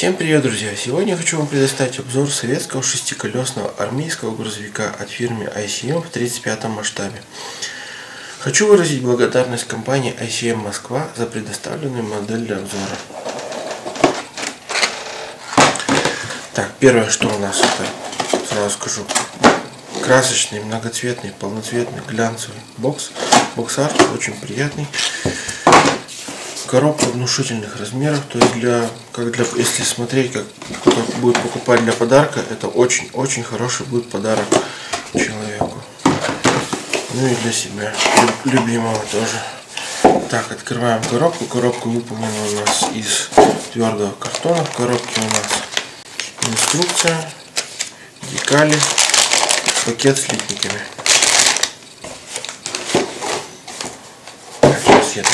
Всем привет, друзья! Сегодня я хочу вам предоставить обзор советского шестиколесного армейского грузовика от фирмы ICM в 35 масштабе. Хочу выразить благодарность компании ICM Москва за предоставленную модель для обзора. Так, первое, что у нас это, сразу скажу, красочный, многоцветный, полноцветный, глянцевый бокс. Бокс-арт очень приятный коробка внушительных размеров, то есть для, как для, если смотреть, как кто будет покупать для подарка, это очень-очень хороший будет подарок человеку. Ну и для себя, любимого тоже. Так, открываем коробку. Коробка выполнена у нас из твердого картона. В коробке у нас инструкция, декали, пакет с литниками. Так, сейчас я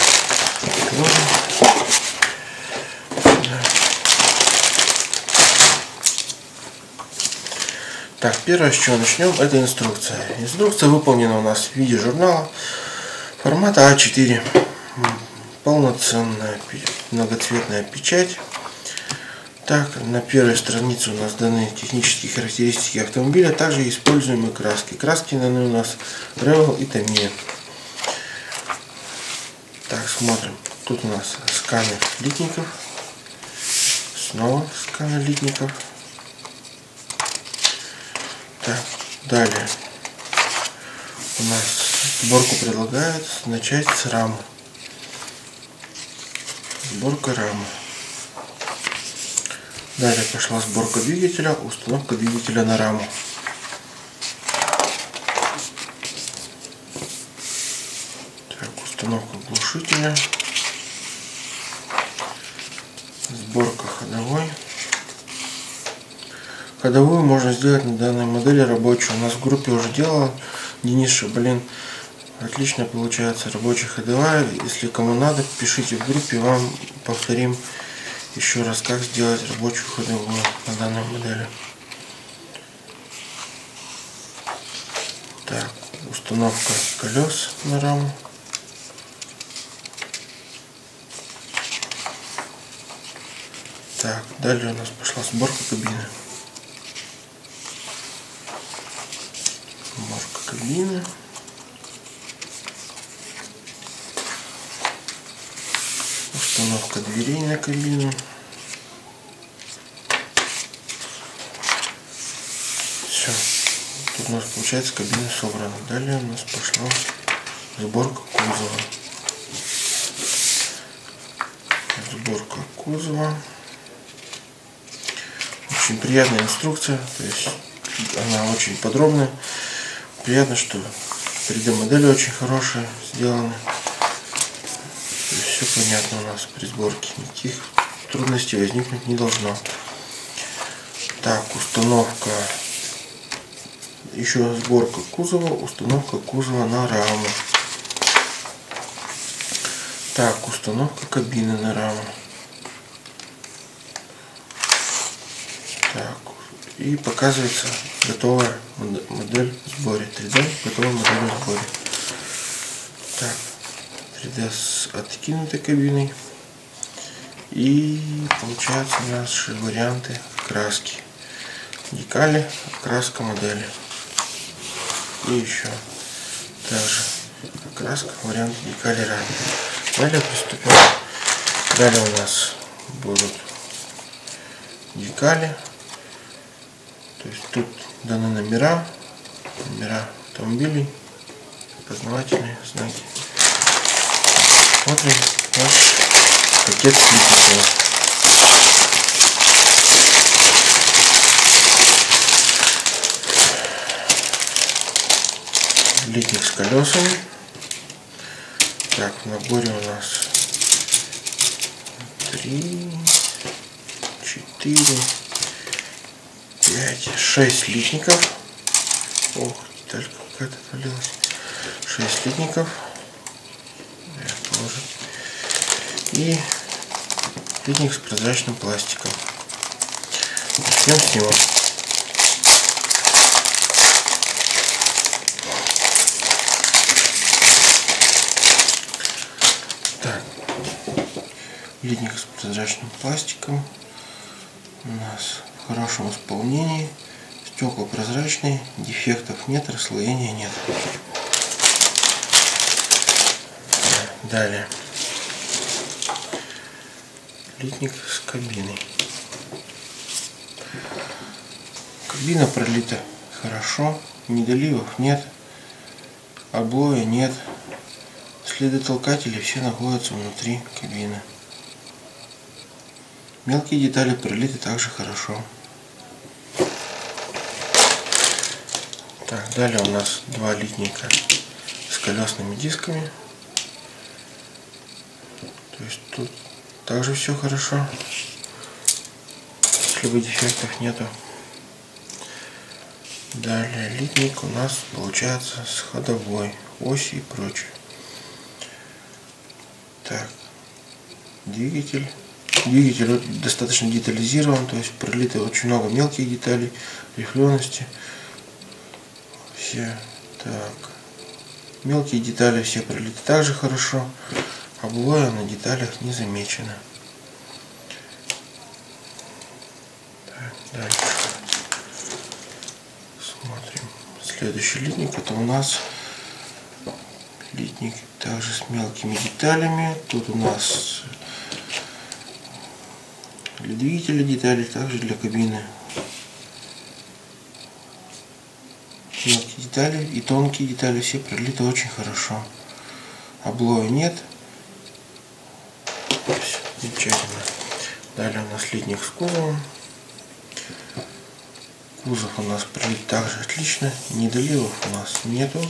так, первое, с чего начнем, это инструкция. Инструкция выполнена у нас в виде журнала формата А4. Полноценная многоцветная печать. Так, на первой странице у нас даны технические характеристики автомобиля, также используемые краски. Краски даны у нас Revel и Tamiya. Так, смотрим. Тут у нас сканер литников. Снова сканер литников. Так, далее. У нас сборку предлагают начать с рамы. Сборка рамы. Далее пошла сборка двигателя, установка двигателя на раму. Так, установка глушителя. Сборка ходовой. Ходовую можно сделать на данной модели рабочую. У нас в группе уже делал Денис Шабалин. Отлично получается рабочая ходовая. Если кому надо, пишите в группе, вам повторим еще раз, как сделать рабочую ходовую на данной модели. Так, установка колес на раму. Так, далее у нас пошла сборка кабины. Кабины. Установка дверей на кабину. Все. Тут у нас получается кабина собрана. Далее у нас пошла сборка кузова. Сборка кузова. Очень приятная инструкция, то есть она очень подробная. Приятно, что 3D модели очень хорошие сделаны. Все понятно у нас при сборке. Никаких трудностей возникнуть не должно. Так, установка. Еще сборка кузова, установка кузова на раму. Так, установка кабины на раму. Так, и показывается готовая модель в сборе. 3D готовая модель в сборе. Так, 3D с откинутой кабиной. И получается у нас варианты краски. Декали, краска модели. И еще также краска, вариант декали ранее. Далее приступим. Далее у нас будут декали то есть тут даны номера, номера автомобилей, познавательные знаки. Смотрим наш пакет слитников. Литник с колесами. Так, в наборе у нас три, четыре, 5, 6 литников. Ох, деталька какая-то отвалилась. 6 литников. И литник с прозрачным пластиком. Начнем с него. Литник с прозрачным пластиком. у нас хорошем исполнении. Стекла прозрачные, дефектов нет, расслоения нет. Далее. Литник с кабиной. Кабина пролита хорошо, недоливов нет, облоя нет. Следы толкателей все находятся внутри кабины. Мелкие детали пролиты также хорошо. Так, далее у нас два литника с колесными дисками. То есть тут также все хорошо. Если бы дефектов нету. Далее литник у нас получается с ходовой оси и прочее. Так, двигатель. Двигатель достаточно детализирован, то есть пролито очень много мелких деталей, рифлености. Все так. Мелкие детали все пролиты также хорошо. Облоя на деталях не замечено. Дальше. Смотрим. Следующий литник это у нас литник также с мелкими деталями. Тут у нас двигателя детали, также для кабины. Мелкие детали и тонкие детали все пролиты очень хорошо. Облоя нет. Все замечательно. Далее у нас литник с кузовом. Кузов у нас пролит также отлично. Недоливов у нас нету.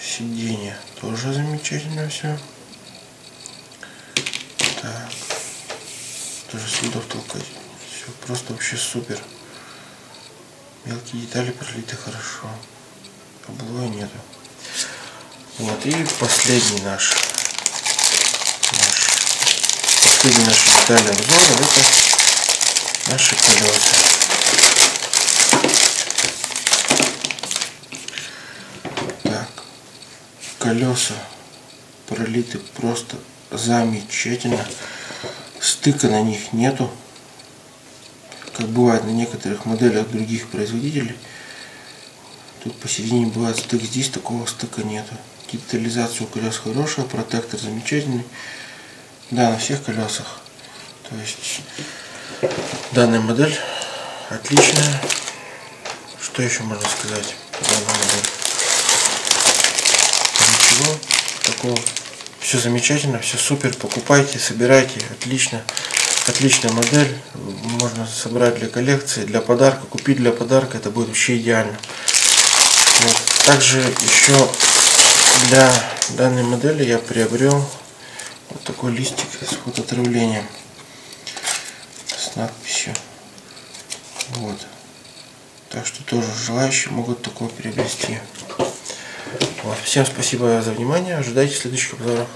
Сиденье тоже замечательно все. Тоже следов толкать. Все просто вообще супер. Мелкие детали пролиты хорошо. Облоя нету. Вот, и последний наш, наш последний наш детальный обзор это наши колеса. колеса пролиты просто замечательно. Стыка на них нету. Как бывает на некоторых моделях других производителей. Тут посередине бывает стык, здесь такого стыка нету. Детализация у колес хорошая, протектор замечательный. Да, на всех колесах. То есть данная модель отличная. Что еще можно сказать ничего такого. Все замечательно, все супер. Покупайте, собирайте. Отлично. Отличная модель. Можно собрать для коллекции, для подарка. Купить для подарка. Это будет вообще идеально. Вот. Также еще для данной модели я приобрел вот такой листик с фотоотравлением. С надписью. Вот. Так что тоже желающие могут такое приобрести. Вот. Всем спасибо за внимание. Ожидайте следующих обзоров.